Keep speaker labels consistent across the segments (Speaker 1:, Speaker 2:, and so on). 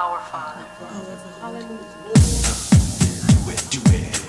Speaker 1: our Father.
Speaker 2: Hallelujah.
Speaker 3: Do it, do it.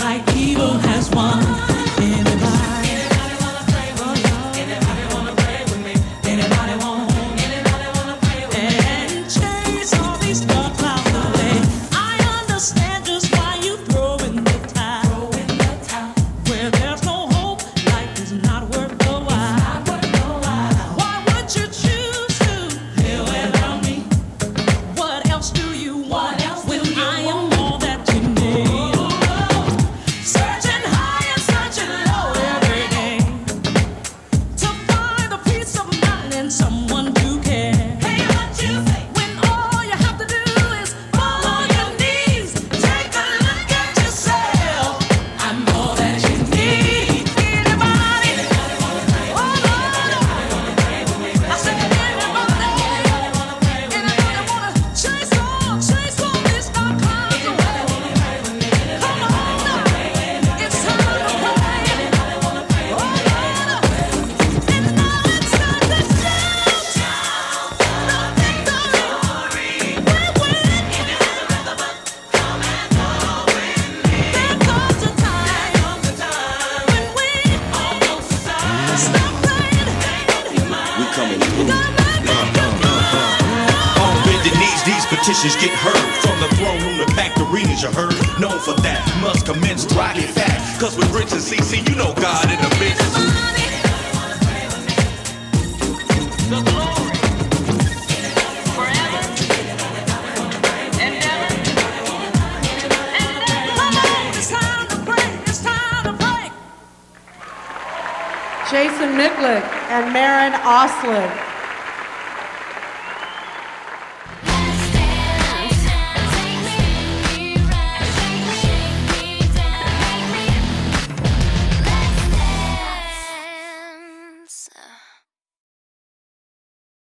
Speaker 1: like evil has won. Anybody? Wanna pray with me? Anybody wanna pray with me? Anybody wanna? Pray with me? And chase all these dark clouds away. I understand just why you the towel. Where there's no hope, life is not worth.
Speaker 3: coming. On
Speaker 1: uh, uh,
Speaker 3: uh, bended knees, these petitions get heard. From the throne room to packed arenas, you heard. Known for that, must commence. Cause with Rich and CC, you know God in the mix.
Speaker 2: Jason Miklic and Maren Oslac.